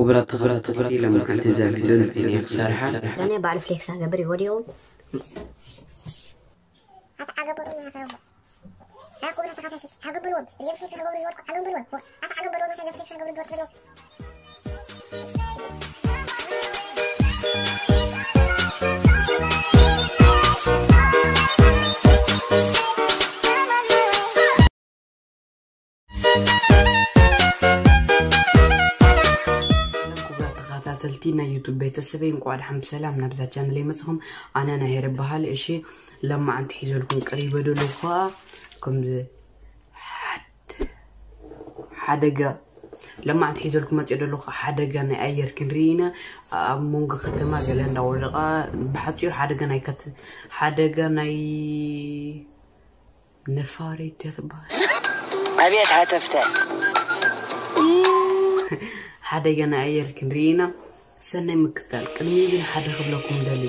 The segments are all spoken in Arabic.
وبرا تغرى تغرى لما أنت زاكدون إني أكسرها أنا بعرف فليكس قبري وديو نا يوتيوب بيتسبين قاعد حم سلام نبذة جملي متهم أنا نهير بهال إشي لما عند حيز لكم قريبة دلوقتي كم حد حدقة لما عند حيز لكم تقدر لكم حدقة نغير كنرينا مونج ختمة جلنا ورقة بحطير حدقة نيكت حدقة ني نفاري تذبح أبيت هتفتح حدقة نغير كنرينا ሰናይ ምክታል ቅድሚ ግን ሓደ ክብለኩም ደሊ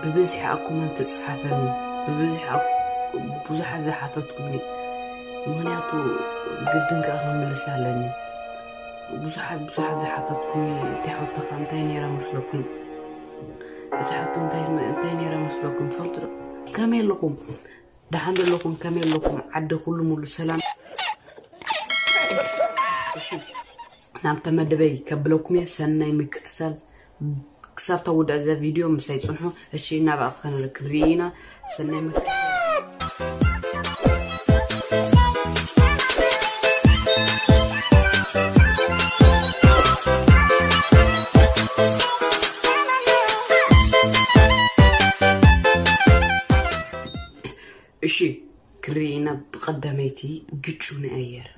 ብብዝሒ ኣኩመን ትፅሓፈኒ ብብዝሒ ብዙሓት ዝሓተትኩኒ ምክንያቱ ግድን ከዓ ክምልስ ኣለኒ ብዙሓት ብዙሓት ዝሓተትኩኒ እንታይ ሕቶኻ እንታይ ነይራ መስለኩም እቲ ሕቶ እንታይ ነይራ መስለኩም ትፈልጡ ዶ ከመይ ኣለኹም ደሓን ዘለኹም ከመይ ኣለኹም ዓዲ ኩሉ ሙሉ ሰላም ናብ ተመደበይ ከብለኩም እየ ሰናይ ምክትታል ክሳብ ተውዳእ እዛ ቪድዮ ምሳይ ፅንሑ እሺ ናብኣ ክንርኢ ኢና ሰናይ ምክትታል እሺ ክንርኢ ኢና ብቐዳመይቲ ግጩ ንኣየር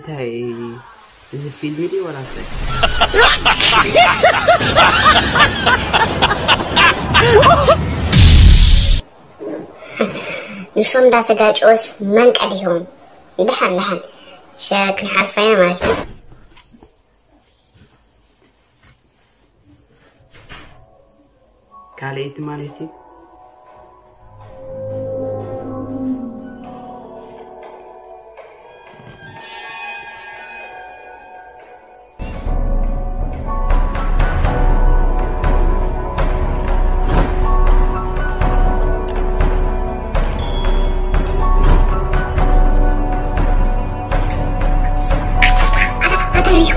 እንታይ እዚ ፊልሚ ድዩ ወላ እንታይ ንሶም እንዳተጋጭወስ መን ቀዲሆም ድሓን ድሓን ሸ ክንሓልፋያ ማለት እዩ ካልአይቲ ማለት እዩ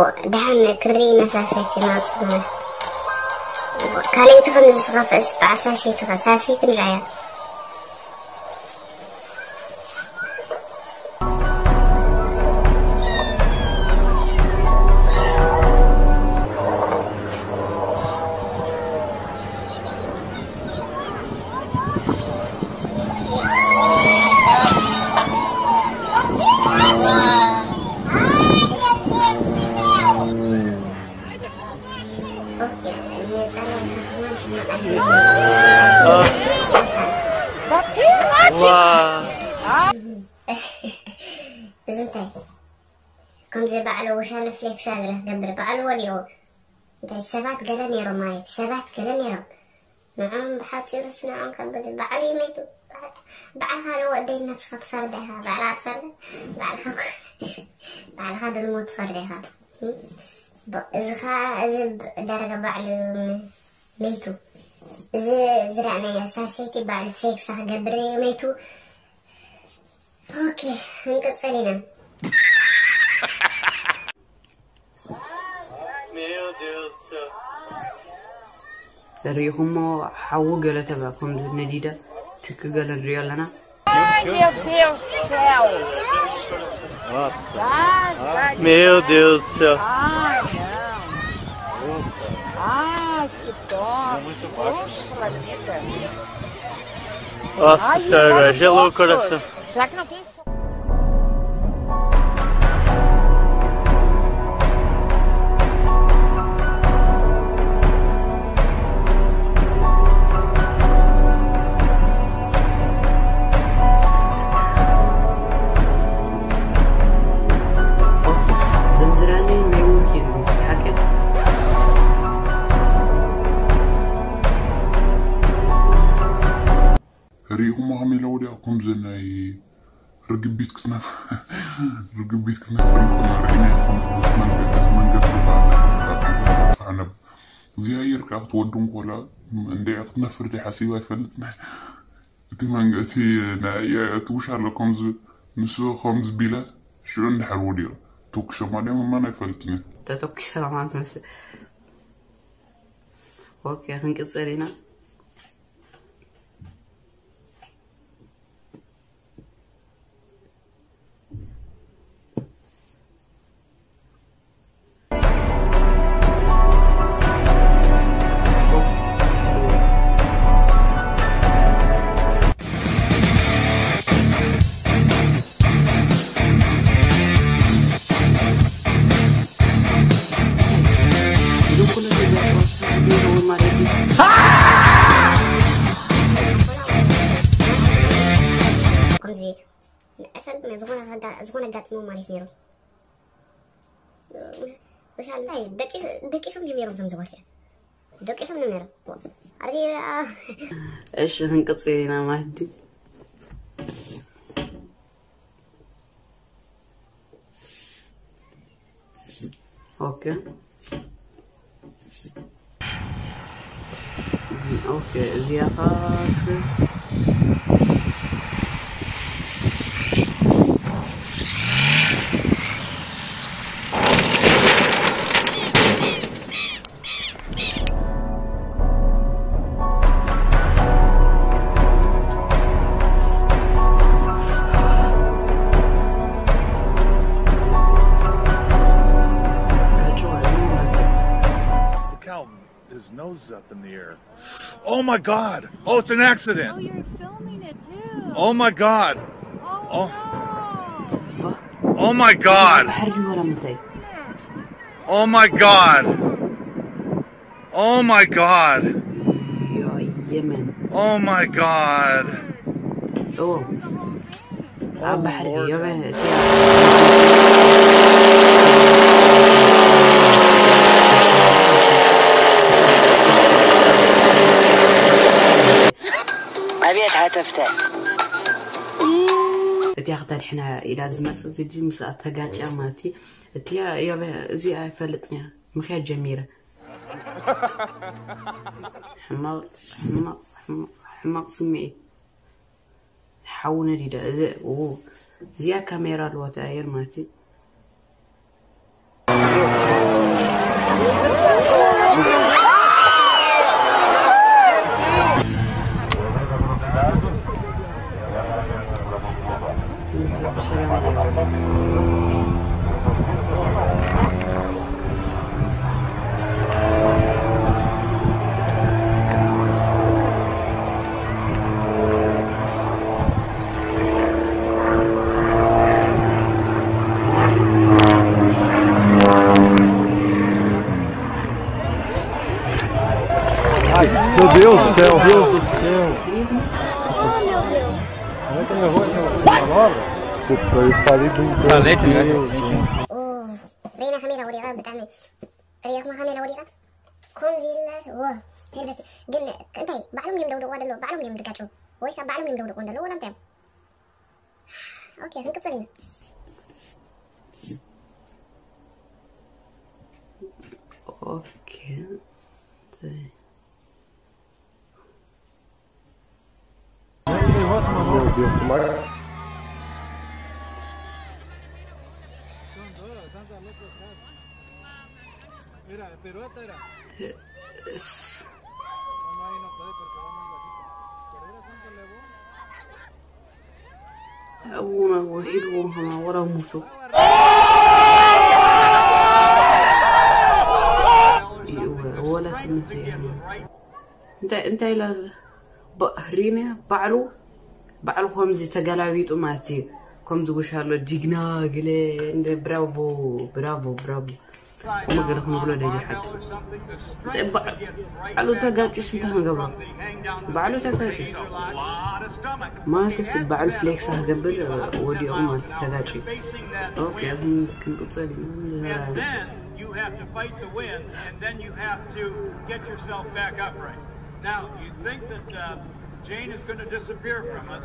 أبي وري غمس لكم ورا أمر هاوتي ما كتم عليه بو دهن كم زي بعلو وشال فليكس هذا قبل بعلو وليو انت سبات قال نيرو مايت سبات قال نيرو نعم بحات يرس نعم قبل بعلي ميتو بعل هذا ودي نفس قد فردها بعل فرد بعل بعل هذا الموت فردها إذا خا إذا درجة بعل ميتو زرعنا سارسيتي بعل فيك صح قبري ميتو أوكي هنقصلنا Meu riixumo waxaa ugu galata koondoonadiida tika galan riyalana Meu Deus do céu! Ai, não! Que top! Nossa senhora, gelou o coração! Será que não tem som? البيت كنا كلكم عارفين من من قبل عنب زي اي ركعة تودنك ولا عندي تنفر دي حسيبة يفلتنا تي من تي نايا توش على كومز نسو كومز بلا شو نحر ودير توك شمالي ما أنا يفلتني تتوك سلامات مسا أوكي هنقص علينا ዝኾነ ኣጋጢሞ ማለት ነይሩ ወሻላይ ደቂሶም ነይሮም ቶም ዝጎልት ነው ነይሮም እሺ ህንቅፅ ና ማህዲ? ኦኬ። ኦኬ እዚኣ ኻስ is up in the air. Oh my God! Oh, it's an accident. Oh, you're filming it too. Oh my God. Oh. Oh, no. oh my God. Oh my God. Oh my God. Oh my God. Oh. Oh, Lord. ዮ أبيت هتفتح እቲያ ክተድሕና ኢላ ዝመፅእ እዚ ምስ ተጋጭያ ማለት እዩ እቲያ ዮበ እዚኣ ኣይፈልጥን እያ ምክያድ ጀሚረ ሕማቕ ሕማቕ ሕማቕ ሕማቕ ስምዒት ሓዊ ነዲዳ እዚ ው እዚኣ ካሜራ ኣለዋ ተኣየር ማለት እዩ Meu Deus do céu. Meu Deus do céu. Como é que levou essa palavra? Puta, eu falei do Deus. رينا خميرة وريقة بتعمل ريق ما خميرة وريقة كم زي الله واه هربت قلنا انتي بعلم يم دودو ودلو بعلم يم دكاتشو ويكا بعلم يم دودو ودلو ولا انتي اوكي هنك تصلين rosto, mano. Meu Deus, que mar... Mira, pelota era. Yes. No, ahí no puede porque va muy bajito. Por ahí alcanza el levo. أول ما يروح ورا موتو ولا تمتي انت انت إلى بقرينه بعلو ባዕሉ ከምዚ ተገላቢጡ ማለት እዩ ከምዚ ጉሻ ኣሎ ጅግና ግለ እንደ ብራቮ ብራቮ ብራቮ ከምኡ ገለ ክንብሎ ደልዩ ሓቂ እንታይ ባዕሉ ተጋጩስ እንታይ ክንገብሮ ባዕሉ ተጋጩስ ማለትስ ባዕሉ ፍሌክስ ክገብር ወዲቑ ማለት ተጋጩ ኦኬ ክንቅፅል Then you have to fight the wind, and then you have to get yourself back upright. Now, you think that uh, Jane is going to disappear from us.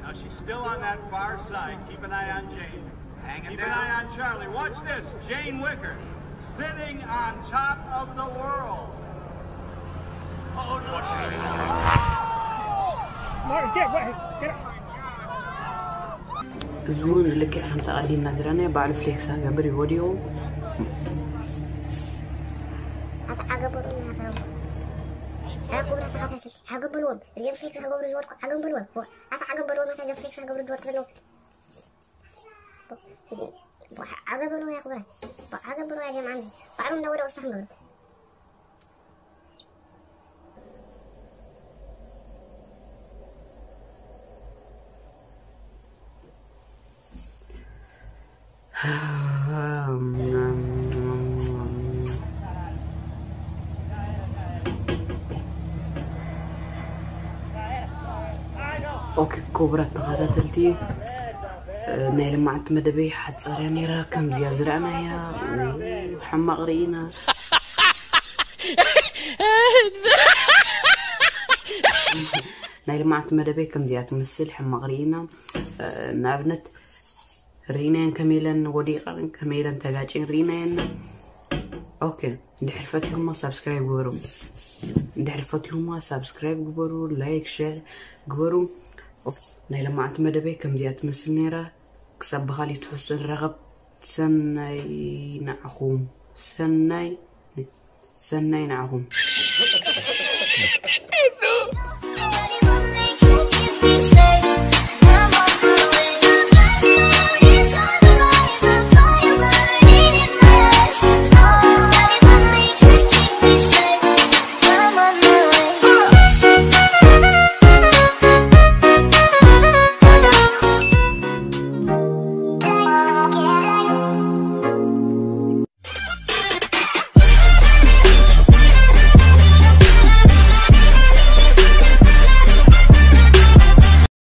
Now, she's still on that far side. Keep an eye on Jane. Hanging Keep down. an eye on Charlie. Watch this. Jane Wicker, sitting on top of the world. Oh, no. Martin, get away. Get up. زور لك عم تقديم نظرانة بعرف لك صار قبري هوديو عقبلهم عقبلهم زين فليكس عقبل زوركم عقبلهم عقبلهم مثلا فليكس عقبل زوركم عقبلهم يا اخوان عقبلهم يا جماعة. كبرى غادا تلتي آه، نايل معت مدبي حد صار يعني راكم كم زرعنا يا وحما غرينا نايل معت مدبي كم ديال تمثل حما غرينا آه، نعبنت رينين كميلا وديقا كميلا تلاجين رينين. أوكي دي حرفات هما سبسكرايب قبرو. دي حرفات هما سبسكرايب قبرو لايك شير قبرو. ናይ ልምዓት መደበይ ከምዚኣ ትመስል ነይራ ክሳብ ብካሊእ ትሕሶ ንረኸብ ሰናይ ንዓኹም ሰናይ ሰናይ ንዓኹም